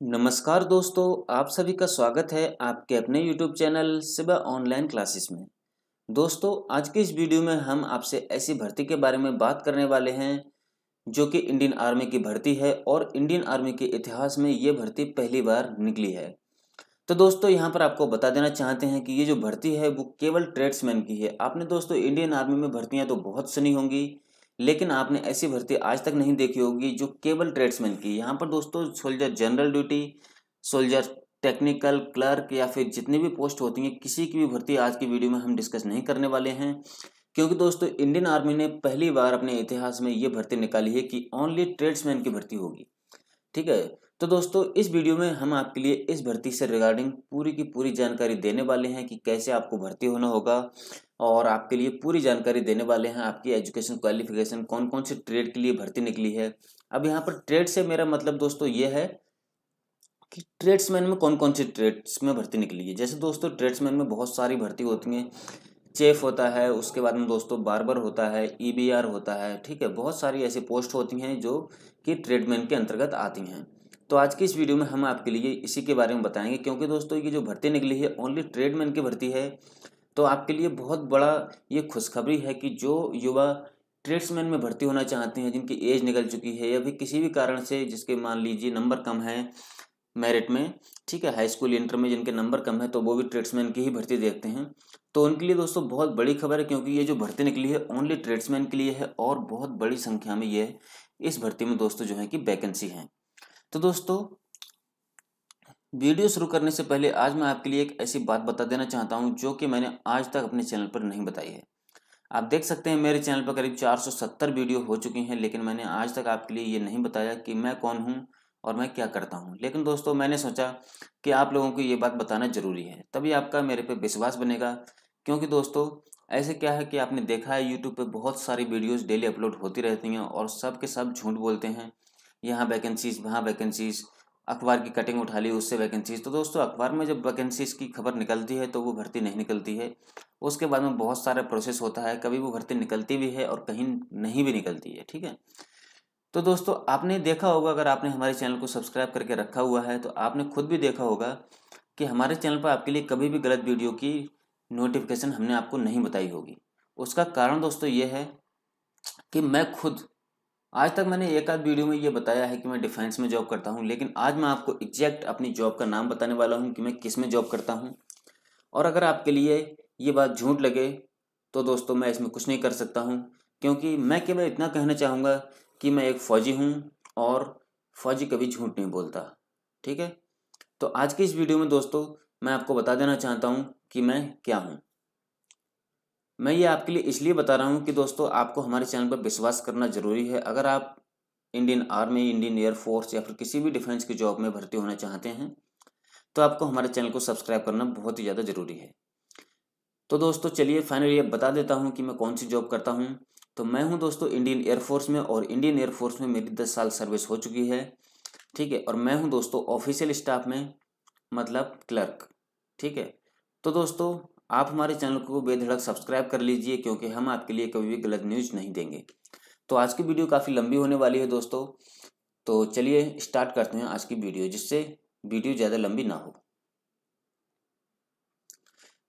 नमस्कार दोस्तों, आप सभी का स्वागत है आपके अपने YouTube channel Siba online classes में। दोस्तों, आज के इस वीडियो में हम आपसे ऐसी भर्ती के बारे में बात करने वाले हैं, जो कि इंडियन आर्मी की भर्ती है और इंडियन आर्मी के इतिहास में ये भर्ती पहली बार निकली है। तो दोस्तों, यहाँ पर आपको बता देना चाहते हैं कि ये जो भर्ती है, वो केवल ट्रेड्समैन की है। आपने दोस्तों, इंडियन आर्मी में भर्तियाँ तो बहुत सुनी होंगी लेकिन आपने ऐसी भर्ती आज तक नहीं देखी होगी जो केवल ट्रेड्समैन की। यहाँ पर दोस्तों soldier general duty soldier technical clerk या फिर जितनी भी पोस्ट होती हैं, किसी की भी भर्ती आज की वीडियो में हम डिस्कस नहीं करने वाले हैं। क्योंकि दोस्तों इंडियन आर्मी ने पहली बार अपने इतिहास में ये भर्ती निकाली है कि ओनली ट्रेड्समैन की भर्ती होगी। ठीक है? तो दोस्तों, इस वीडियो में हम आपके लिए इस भर्ती से रिगार्डिंग पूरी की पूरी जानकारी देने वाले हैं कि कैसे आपको भर्ती होना होगा। और आपके लिए पूरी जानकारी देने वाले हैं आपकी एजुकेशन क्वालिफिकेशन कौन कौन से ट्रेड के लिए भर्ती निकली है। अब यहाँ पर ट्रेड से मेरा मतलब दोस्तों ये है कि ट्रेड्समैन में कौन कौन से ट्रेड्स में भर्ती निकली है। जैसे दोस्तों ट्रेड्समैन में बहुत सारी भर्ती होती हैं। चेफ होता है, उसके बाद में दोस्तों बार्बर होता है, ईबीआर होता है, ठीक है, बहुत सारी ऐसी पोस्ट होती हैं जो कि ट्रेडमैन के अंतर्गत आती हैं। तो आज की इस वीडियो में हम आपके लिए इसी के बारे में बताएँगे, क्योंकि दोस्तों ये जो भर्ती निकली है, ओनली ट्रेडमैन की भर्ती है तो आपके लिए बहुत बड़ा ये खुशखबरी है कि जो युवा ट्रेड्समैन में भर्ती होना चाहते हैं, जिनकी एज निकल चुकी है या फिर किसी भी कारण से, जिसके मान लीजिए नंबर कम है मेरिट में, ठीक है, हाई स्कूल इंटर में जिनके नंबर कम है तो वो भी ट्रेड्समैन की ही भर्ती देखते हैं। तो उनके लिए दोस्तों बहुत बड़ी खबर है, क्योंकि ये जो भर्ती निकली है ओनली ट्रेड्समैन के लिए है और बहुत बड़ी संख्या में ये इस भर्ती में दोस्तों जो है कि वैकेंसी है। तो दोस्तों वीडियो शुरू करने से पहले आज मैं आपके लिए एक ऐसी बात बता देना चाहता हूँ जो कि मैंने आज तक अपने चैनल पर नहीं बताई है। आप देख सकते हैं मेरे चैनल पर करीब 470 वीडियो हो चुकी हैं, लेकिन मैंने आज तक आपके लिए ये नहीं बताया कि मैं कौन हूँ और मैं क्या करता हूँ। लेकिन दोस्तों, मैंने सोचा कि आप लोगों को ये बात बताना ज़रूरी है, तभी आपका मेरे पर विश्वास बनेगा। क्योंकि दोस्तों, ऐसे क्या है कि आपने देखा है यूट्यूब पर बहुत सारी वीडियोज़ डेली अपलोड होती रहती हैं और सब के सब झूठ बोलते हैं। यहाँ वैकेंसीज वहाँ वैकेंसीज अखबार की कटिंग उठा ली, उससे वैकेंसीज तो दोस्तों, अखबार में जब वैकेंसीज की खबर निकलती है तो वो भर्ती नहीं निकलती है। उसके बाद में बहुत सारा प्रोसेस होता है। कभी वो भर्ती निकलती भी है और कहीं नहीं भी निकलती है, ठीक है? तो दोस्तों, आपने देखा होगा, अगर आपने हमारे चैनल को सब्सक्राइब करके रखा हुआ है तो आपने खुद भी देखा होगा कि हमारे चैनल पर आपके लिए कभी भी गलत वीडियो की नोटिफिकेशन हमने आपको नहीं बताई होगी। उसका कारण दोस्तों ये है कि मैं खुद आज तक मैंने एक आध वीडियो में ये बताया है कि मैं डिफेंस में जॉब करता हूँ, लेकिन आज मैं आपको एग्जैक्ट अपनी जॉब का नाम बताने वाला हूँ कि मैं किसमें जॉब करता हूँ। और अगर आपके लिए ये बात झूठ लगे तो दोस्तों मैं इसमें कुछ नहीं कर सकता हूँ, क्योंकि मैं केवल इतना कहना चाहूँगा कि मैं एक फ़ौजी हूँ और फ़ौजी कभी झूठ नहीं बोलता, ठीक है? तो आज की इस वीडियो में दोस्तों, मैं आपको बता देना चाहता हूँ कि मैं क्या हूँ। मैं ये आपके लिए इसलिए बता रहा हूँ कि दोस्तों, आपको हमारे चैनल पर विश्वास करना ज़रूरी है। अगर आप इंडियन आर्मी, इंडियन एयरफोर्स या फिर किसी भी डिफेंस की जॉब में भर्ती होना चाहते हैं तो आपको हमारे चैनल को सब्सक्राइब करना बहुत ही ज़्यादा ज़रूरी है। तो दोस्तों, चलिए फाइनली अब बता देता हूँ कि मैं कौन सी जॉब करता हूँ। तो मैं हूँ दोस्तों इंडियन एयरफोर्स में और इंडियन एयरफोर्स में मेरी दस साल सर्विस हो चुकी है, ठीक है। और मैं हूँ दोस्तों ऑफिशियल स्टाफ में मतलब क्लर्क, ठीक है। तो दोस्तों आप हमारे चैनल को बेधड़क सब्सक्राइब कर लीजिए, क्योंकि हम आपके लिए कभी भी गलत न्यूज़ नहीं देंगे। तो आज की वीडियो काफ़ी लंबी होने वाली है दोस्तों। तो चलिए स्टार्ट करते हैं आज की वीडियो, जिससे वीडियो ज़्यादा लंबी ना हो।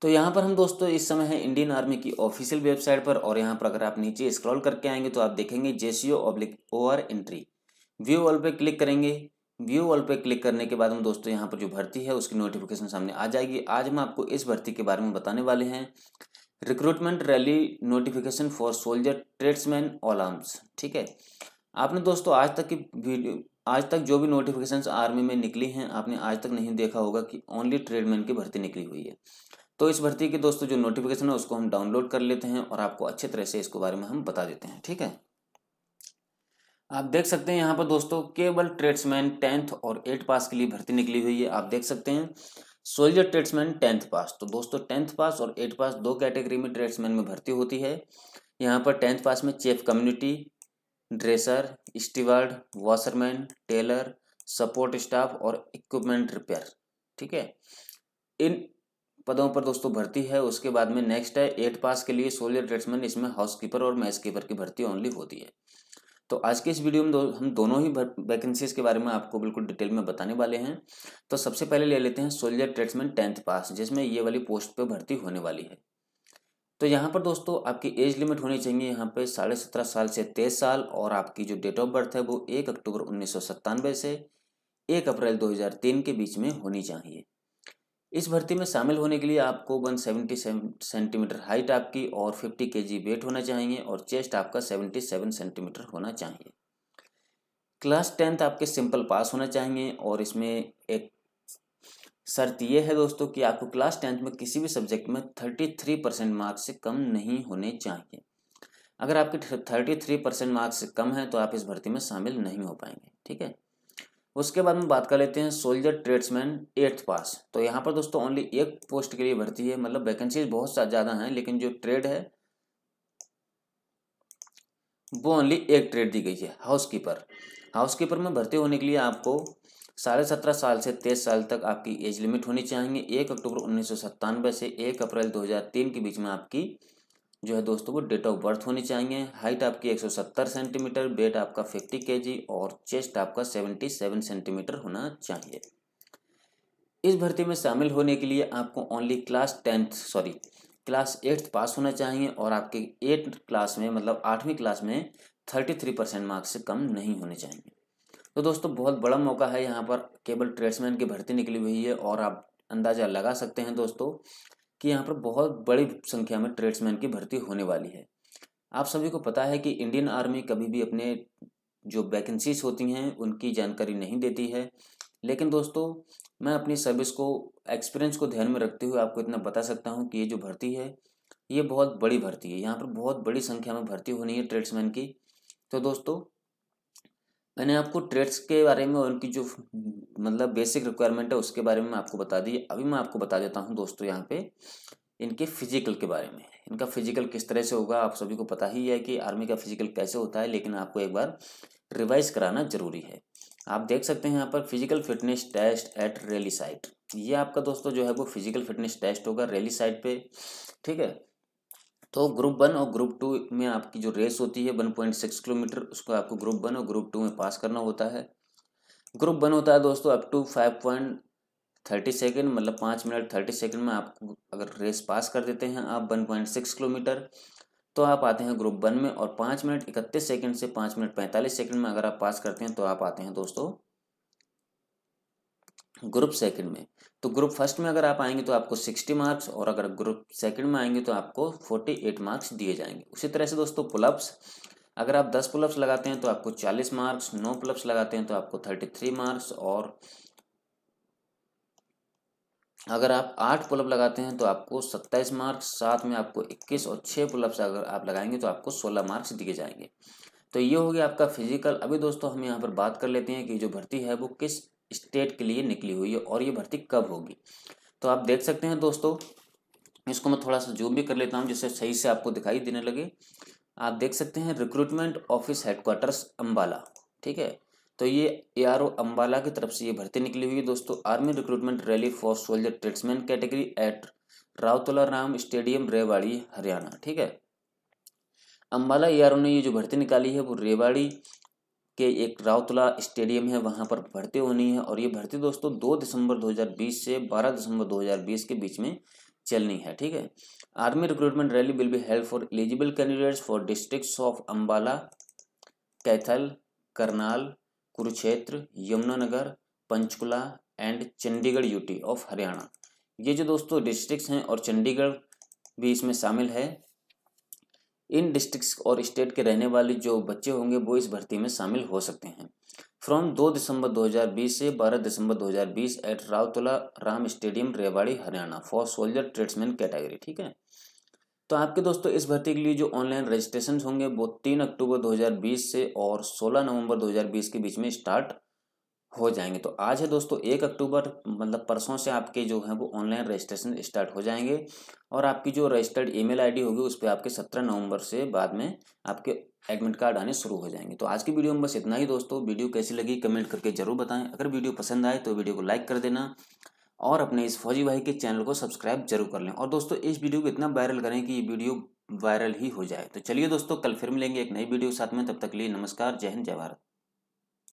तो यहाँ पर हम दोस्तों, इस समय है इंडियन आर्मी की ऑफिशियल वेबसाइट पर, और यहाँ पर अगर आप नीचे स्क्रॉल करके आएँगे तो आप देखेंगे JCO oblique O R entry view all पे क्लिक करेंगे व्यू वॉल पे क्लिक करने के बाद हम दोस्तों यहाँ पर जो भर्ती है उसकी नोटिफिकेशन सामने आ जाएगी। आज हम आपको इस भर्ती के बारे में बताने वाले हैं। Recruitment rally notification for soldier tradesman all arms ठीक है? आपने दोस्तों आज तक की वीडियो, आज तक जो भी नोटिफिकेशन आर्मी में निकली हैं, आपने आज तक नहीं देखा होगा कि ओनली ट्रेडमैन की भर्ती निकली हुई है। तो इस भर्ती के दोस्तों जो नोटिफिकेशन है उसको हम डाउनलोड कर लेते हैं और आपको अच्छे तरह से इसके बारे में हम बता देते हैं, ठीक है? आप देख सकते हैं यहाँ पर दोस्तों केवल ट्रेड्समैन टेंथ और एट पास के लिए भर्ती निकली हुई है। आप देख सकते हैं सोल्जर ट्रेड्समैन टेंथ पास तो दोस्तों टेंथ पास और एट पास दो कैटेगरी में ट्रेड्समैन में भर्ती होती है। यहाँ पर टेंथ पास में chef community dresser steward washerman tailor support staff और इक्विपमेंट रिपेयर ठीक है? इन पदों पर दोस्तों भर्ती है। उसके बाद में नेक्स्ट है एट पास के लिए सोलियर ट्रेड्समैन इसमें हाउस कीपर और मैच कीपर की भर्ती ओनली होती है। तो आज के इस वीडियो में दो, हम दोनों ही वैकेंसीज के बारे में आपको बिल्कुल डिटेल में बताने वाले हैं। तो सबसे पहले ले लेते हैं सोल्जर ट्रेड्समैन टेंथ पास जिसमें ये वाली पोस्ट पे भर्ती होने वाली है। तो यहाँ पर दोस्तों आपकी एज लिमिट होनी चाहिए यहाँ पे साढ़े सत्रह साल से तेईस साल और आपकी जो डेट ऑफ़ बर्थ है वो एक अक्टूबर उन्नीस सौ सत्तानवे से एक अप्रैल 2003 के बीच में होनी चाहिए। इस भर्ती में शामिल होने के लिए आपको वन सेवेंटी सेंटीमीटर हाइट आपकी और फिफ्टी के जी वेट होना चाहिए और चेस्ट आपका सेवेंटी सेवन सेंटीमीटर होना चाहिए। क्लास टेंथ आपके सिंपल पास होना चाहिए और इसमें एक शर्त यह है दोस्तों कि आपको क्लास टेंथ में किसी भी सब्जेक्ट में थर्टी थ्री परसेंट मार्क्स से कम नहीं होने चाहिए। अगर आपके थर्टी थ्री परसेंट मार्क्स से कम है तो आप इस भर्ती में शामिल नहीं हो पाएँगे, ठीक है? उसके बाद में बात कर लेते हैं सोल्जर ट्रेड्समैन एट्थ पास तो यहाँ पर दोस्तों ओनली एक पोस्ट के लिए भर्ती है मतलब वैकेंसीज बहुत ज़्यादा हैं, लेकिन जो ट्रेड है, वो ओनली एक ट्रेड दी गई है हाउस कीपर हाउस कीपर में भर्ती होने के लिए आपको साढ़े सत्रह साल से तेईस साल तक आपकी एज लिमिट होनी चाहिए। एक अक्टूबर उन्नीस सौ सत्तानवे से एक अप्रैल 2003 के बीच में आपकी जो है दोस्तों, वो डेट ऑफ़ बर्थ होनी चाहिए। हाइट आपकी 170 सेंटीमीटर वेट आपका 50 केजी और चेस्ट आपका 77 सेंटीमीटर होना चाहिए। इस भर्ती में शामिल होने के लिए आपको only class tenth sorry class eighth pass होना चाहिए और आपके एट क्लास में मतलब आठवीं क्लास में थर्टी थ्री परसेंट मार्क्स से कम नहीं होने चाहिए। तो दोस्तों, बहुत बड़ा मौका है यहाँ पर। केवल ट्रेड्समैन की भर्ती निकली हुई है और आप अंदाज़ा लगा सकते हैं दोस्तों कि यहाँ पर बहुत बड़ी संख्या में ट्रेड्समैन की भर्ती होने वाली है। आप सभी को पता है कि इंडियन आर्मी कभी भी अपने जो वैकेंसीज होती हैं, उनकी जानकारी नहीं देती है। लेकिन दोस्तों, मैं अपनी सर्विस को एक्सपीरियंस को ध्यान में रखते हुए आपको इतना बता सकता हूँ कि ये जो भर्ती है, ये बहुत बड़ी भर्ती है। यहाँ पर बहुत बड़ी संख्या में भर्ती होनी है ट्रेड्समैन की। तो दोस्तों मैंने आपको ट्रेड्स के बारे में और उनकी जो मतलब बेसिक रिक्वायरमेंट है उसके बारे में आपको बता दी। अभी मैं आपको बता देता हूँ दोस्तों यहाँ पे इनके फ़िज़िकल के बारे में। इनका फ़िज़िकल किस तरह से होगा, आप सभी को पता ही है कि आर्मी का फ़िज़िकल कैसे होता है, लेकिन आपको एक बार रिवाइज कराना ज़रूरी है। आप देख सकते हैं यहाँ पर physical fitness test at rally site ये आपका दोस्तों जो है वो फ़िज़िकल फिटनेस टेस्ट होगा रैली साइट पे, ठीक है? तो ग्रुप वन और ग्रुप टू में आपकी जो रेस होती है वन पॉइंट सिक्स किलोमीटर, उसको आपको ग्रुप वन और ग्रुप टू में पास करना होता है। ग्रुप वन होता है दोस्तों up to five point thirty second मतलब पाँच मिनट थर्टी सेकेंड में आपको अगर रेस पास कर देते हैं आप वन पॉइंट सिक्स किलोमीटर तो आप आते हैं ग्रुप वन में और पाँच मिनट इकतीस सेकेंड से पाँच मिनट पैंतालीस सेकेंड में अगर आप पास करते हैं तो आप आते हैं दोस्तों। ग्रुप सेकंड में। तो ग्रुप फ़र्स्ट में अगर आप आएँगे तो आपको सिक्सटी मार्क्स और अगर ग्रुप सेकंड में आएँगे तो आपको फोर्टी एट मार्क्स दिए जाएँगे। उसी तरह से दोस्तों पुलअप्स, अगर आप दस पुलअप्स लगाते हैं तो आपको चालीस मार्क्स, नौ पुलअप्स लगाते हैं तो आपको थर्टी थ्री मार्क्स और अगर आप आठ पुलअप लगाते हैं तो आपको सत्ताईस मार्क्स, साथ में आपको इक्कीस और छः पुलअप्स अगर आप लगाएँगे तो आपको सोलह मार्क्स दिए जाएँगे। तो ये हो गया आपका फ़िज़िकल। अभी दोस्तों हम यहाँ पर बात कर लेते हैं कि जो भर्ती है वो किस स्टेट के लिए निकली हुई है और ये भर्ती कब होगी? तो आप देख सकते हैं दोस्तों, इसको मैं थोड़ा सा जूम भी कर लेता हूँ, जिससे सही से आपको दिखाई देने लगे। आप देख सकते हैं रिक्रूटमेंट ऑफ़िस हेडक्वार्टर्स अम्बाला ठीक है? तो ये ए आर ओ अम्बाला की तरफ़ से ये भर्ती निकली हुई है दोस्तों। Army recruitment rally for soldier tradesman category at Rao Tula Ram stadium, Rewari, Haryana, ठीक है? अम्बाला ए आर ओ ने ये जो भर्ती निकाली है, वो रेवाड़ी के एक राउतला स्टेडियम है, वहाँ पर भर्ती होनी है और ये भर्ती दोस्तों दो दिसंबर 2020 से 12 दिसंबर 2020 के बीच में चलनी है, ठीक है? Army recruitment rally will be help for eligible candidates for districts of Ambala Kaithal, Karnal, Kurukshetra, Yamunanagar, Panchkula and Chandigarh UT of Haryana. ये जो दोस्तों डिस्ट्रिक्ट्स हैं और चंडीगढ़ भी इसमें शामिल है इन डिस्ट्रिक्ट और स्टेट के रहने वाले जो बच्चे होंगे, वो इस भर्ती में शामिल हो सकते हैं। फ्रॉम दो दिसंबर 2020 से 12 दिसंबर 2020 at Rao Tula Ram stadium, Rewari, Haryana for soldier tradesman category ठीक है? तो आपके दोस्तों, इस भर्ती के लिए जो ऑनलाइन रजिस्ट्रेशन होंगे, वो तीन अक्टूबर 2020 से और 16 नवंबर 2020 के बीच में स्टार्ट हो जाएँगे। तो आज है दोस्तों, एक अक्टूबर मतलब परसों से आपके जो है वो ऑनलाइन रजिस्ट्रेशन स्टार्ट हो जाएँगे और आपकी जो रजिस्टर्ड ईमेल आईडी होगी, उस पर आपके सत्रह नवंबर से बाद में आपके एडमिट कार्ड आने शुरू हो जाएँगे। तो आज की वीडियो में बस इतना ही दोस्तों। वीडियो कैसी लगी कमेंट करके ज़रूर बताएँ। अगर वीडियो पसंद आए तो वीडियो को लाइक कर देना और अपने इस फौजी भाई के चैनल को सब्सक्राइब ज़रूर कर लें। और दोस्तों, इस वीडियो को इतना वायरल करें कि ये वीडियो वायरल ही हो जाए। तो चलिए दोस्तों, कल फिर मिलेंगे एक नई वीडियो के साथ में। तब तक लिए नमस्कार, जय हिंद, जय भारत।